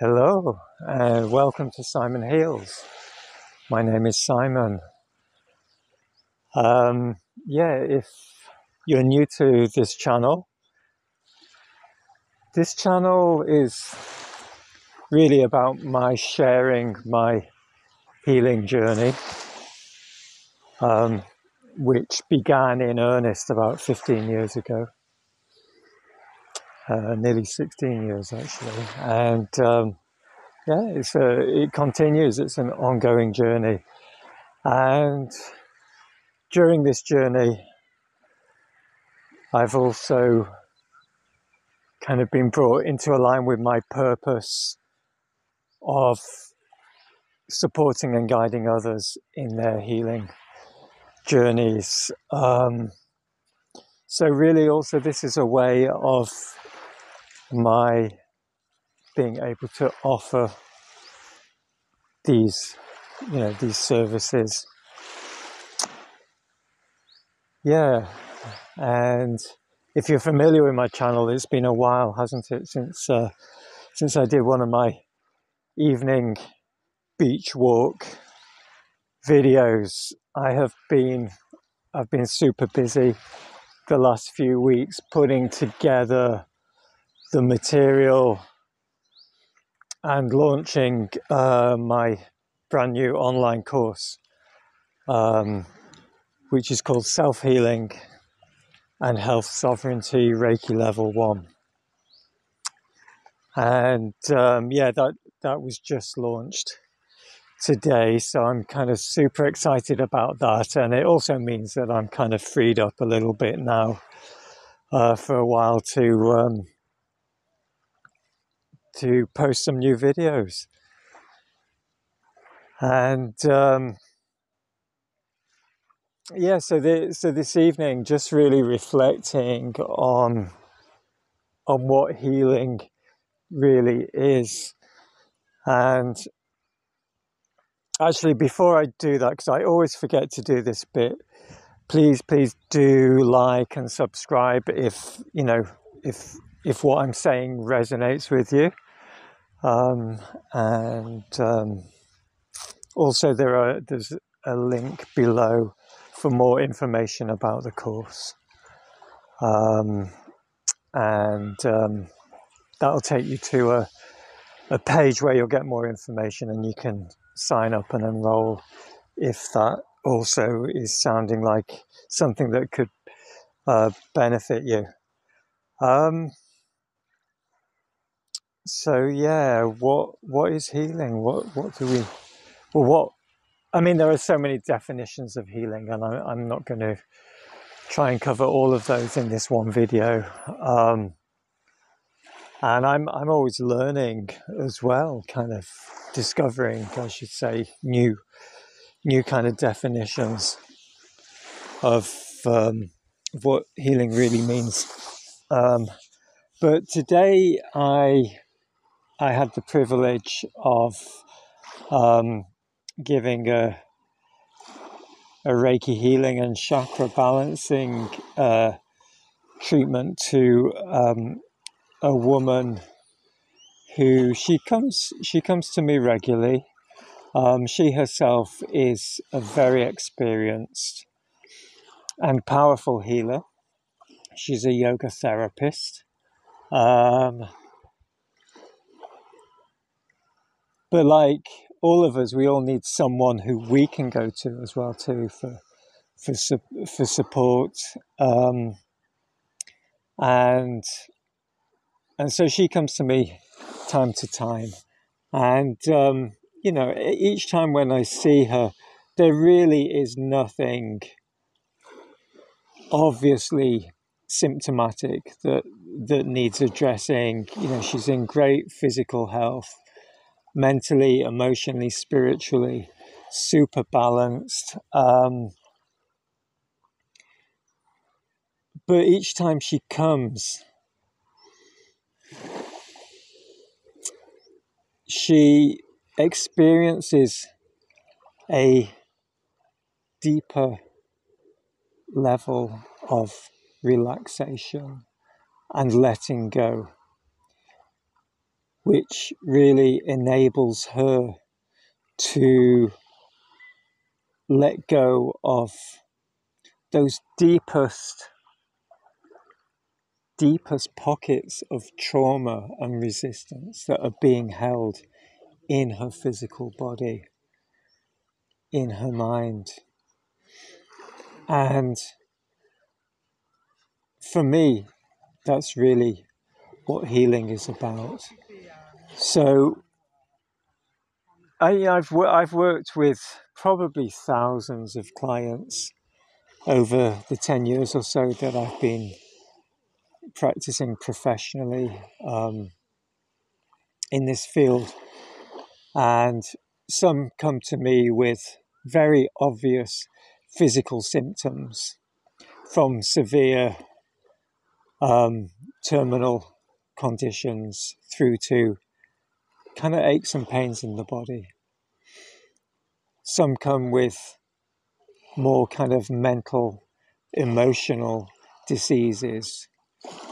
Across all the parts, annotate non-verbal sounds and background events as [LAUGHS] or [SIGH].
Hello, and welcome to Simon Heals. My name is Simon. Um, yeah, if you're new to this channel, this channel is really about my sharing my healing journey, um, which began in earnest about 15 years ago. Uh, nearly 16 years actually, and um, yeah, it's a, it continues. It's an ongoing journey, and during this journey, I've also kind of been brought into a line with my purpose of supporting and guiding others in their healing journeys. Um, so, really, also, this is a way of my being able to offer these, you know, these services. Yeah, and if you're familiar with my channel, it's been a while, hasn't it, since uh, since I did one of my evening beach walk videos. I have been I've been super busy the last few weeks putting together the material and launching uh, my brand new online course, um, which is called Self Healing and Health Sovereignty Reiki Level 1. And um, yeah, that, that was just launched today. So I'm kind of super excited about that. And it also means that I'm kind of freed up a little bit now uh, for a while to. Um, to post some new videos. And um, yeah, so the, so this evening, just really reflecting on on what healing really is, and actually, before I do that, because I always forget to do this bit, please, please do like and subscribe if you know if if what I'm saying resonates with you. Um, and um, also, there are there's a link below for more information about the course, um, and um, that'll take you to a a page where you'll get more information, and you can sign up and enroll if that also is sounding like something that could uh, benefit you. Um, so yeah, what what is healing? What what do we? Well, what I mean, there are so many definitions of healing, and I, I'm not going to try and cover all of those in this one video. Um, and I'm I'm always learning as well, kind of discovering, I should say, new new kind of definitions of, um, what healing really means. Um, but today I I had the privilege of um, giving a, a Reiki healing and chakra balancing uh, treatment to um, a woman who she comes she comes to me regularly. Um, she herself is a very experienced and powerful healer. She's a yoga therapist. Um, but like all of us, we all need someone who we can go to as well too for for for support. Um, and and so she comes to me time to time, and um, you know each time when I see her, there really is nothing obviously symptomatic that that needs addressing. You know she's in great physical health mentally, emotionally, spiritually, super balanced. Um, but each time she comes, she experiences a deeper level of relaxation and letting go which really enables her to let go of those deepest deepest pockets of trauma and resistance that are being held in her physical body in her mind. And for me that's really what healing is about so I, I've I've worked with probably thousands of clients over the ten years or so that I've been practicing professionally um, in this field, and some come to me with very obvious physical symptoms from severe um, terminal conditions through to kind of aches and pains in the body. Some come with more kind of mental, emotional diseases,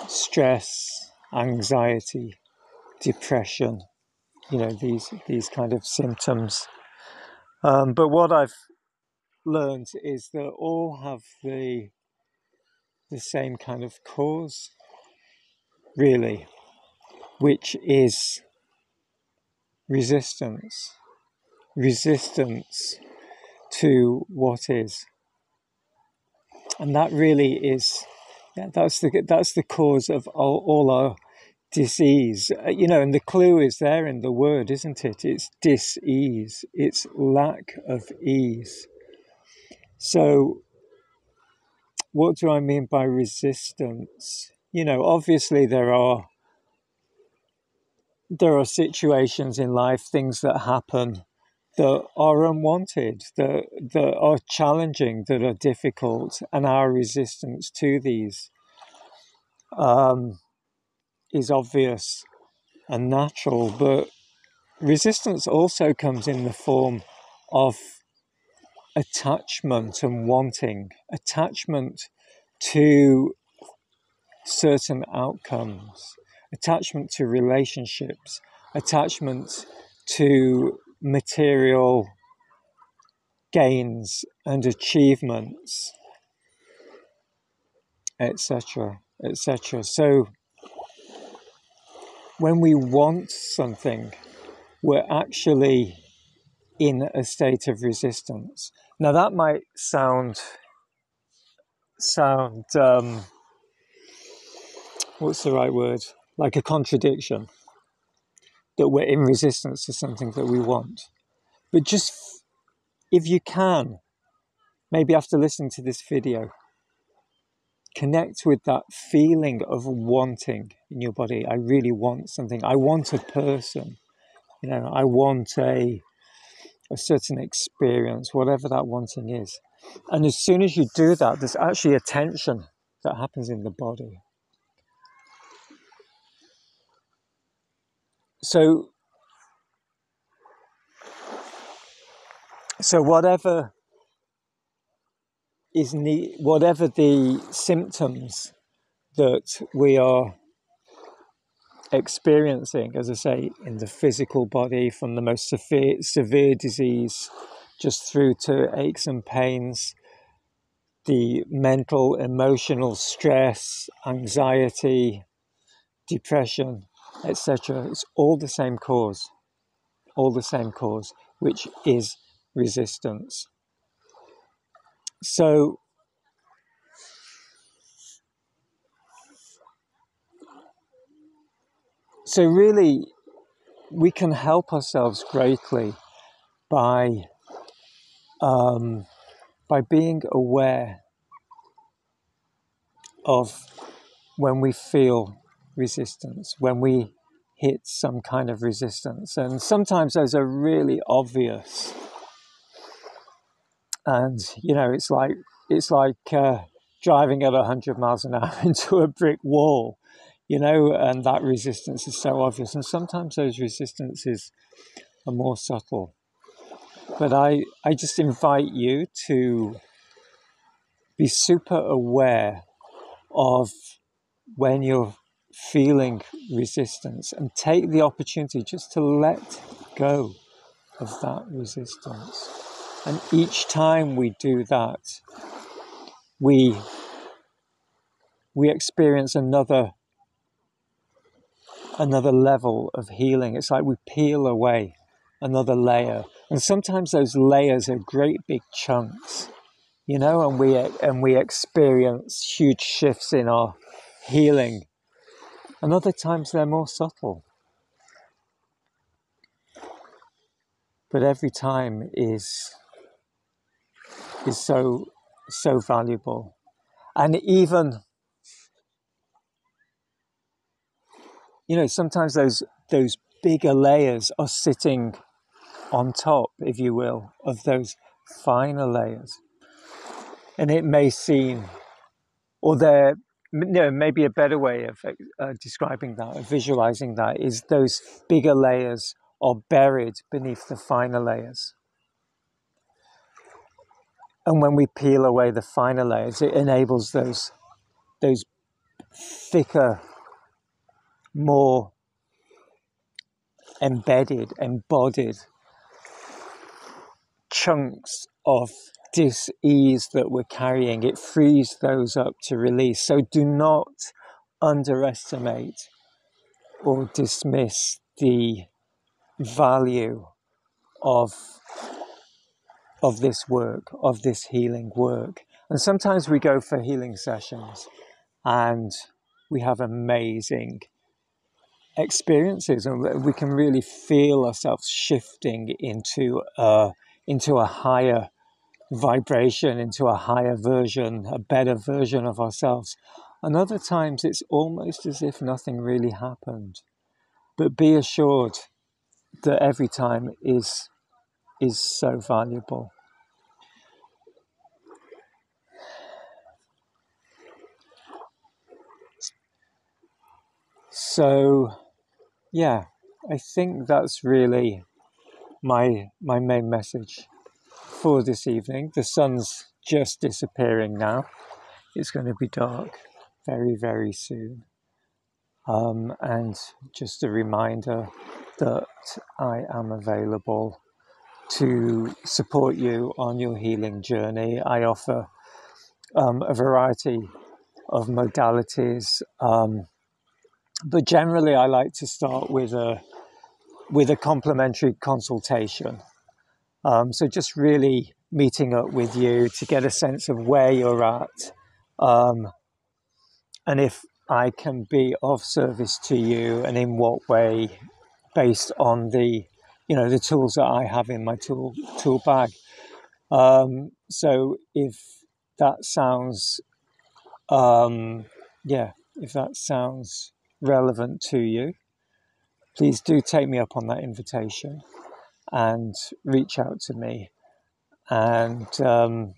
stress, anxiety, depression, you know, these, these kind of symptoms. Um, but what I've learned is that all have the, the same kind of cause, really, which is resistance, resistance to what is. And that really is, yeah, that's the, that's the cause of all, all our disease. Uh, you know, and the clue is there in the word, isn't it? It's dis-ease. It's lack of ease. So, what do I mean by resistance? You know, obviously there are there are situations in life, things that happen that are unwanted, that, that are challenging, that are difficult, and our resistance to these um, is obvious and natural. But resistance also comes in the form of attachment and wanting, attachment to certain outcomes attachment to relationships, attachment to material gains and achievements, etc., etc. So, when we want something, we're actually in a state of resistance. Now, that might sound sound um, what's the right word? Like a contradiction that we're in resistance to something that we want. But just if you can, maybe after listening to this video, connect with that feeling of wanting in your body. I really want something. I want a person. You know, I want a a certain experience, whatever that wanting is. And as soon as you do that, there's actually a tension that happens in the body. So so whatever is need, whatever the symptoms that we are experiencing, as I say, in the physical body, from the most severe, severe disease just through to aches and pains, the mental, emotional stress, anxiety, depression, etc. It's all the same cause, all the same cause, which is resistance. So, so really, we can help ourselves greatly by um, by being aware of when we feel resistance, when we hit some kind of resistance. And sometimes those are really obvious. And, you know, it's like, it's like uh, driving at 100 miles an hour [LAUGHS] into a brick wall, you know, and that resistance is so obvious. And sometimes those resistances are more subtle. But I, I just invite you to be super aware of when you're feeling resistance and take the opportunity just to let go of that resistance. And each time we do that, we we experience another another level of healing. It's like we peel away another layer. And sometimes those layers are great big chunks, you know, and we and we experience huge shifts in our healing. And other times they're more subtle. But every time is is so so valuable. And even you know, sometimes those those bigger layers are sitting on top, if you will, of those finer layers. And it may seem, or there, know, maybe a better way of uh, describing that, of visualizing that, is those bigger layers are buried beneath the finer layers. And when we peel away the finer layers, it enables those, those thicker, more embedded, embodied chunks of dis-ease that we're carrying. It frees those up to release. So do not underestimate or dismiss the value of of this work, of this healing work. And sometimes we go for healing sessions and we have amazing experiences and we can really feel ourselves shifting into a into a higher vibration, into a higher version, a better version of ourselves. And other times it's almost as if nothing really happened. But be assured that every time is is so valuable. So yeah, I think that's really my my main message for this evening. The sun's just disappearing now. It's going to be dark very very soon. Um, and just a reminder that I am available to support you on your healing journey. I offer um, a variety of modalities, um, but generally, I like to start with a with a complimentary consultation. Um, so just really meeting up with you to get a sense of where you're at, um, and if I can be of service to you, and in what way, based on the you know the tools that I have in my tool tool bag. Um, so if that sounds, um, yeah, if that sounds relevant to you, please do take me up on that invitation and reach out to me, and um,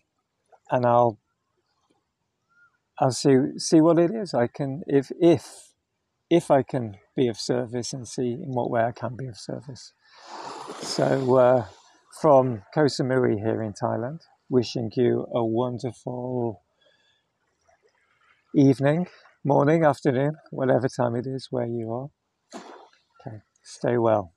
and I'll I'll see see what it is I can if if if I can be of service and see in what way I can be of service. So uh, from Koh Samui here in Thailand, wishing you a wonderful evening, morning, afternoon, whatever time it is where you are. Okay, stay well.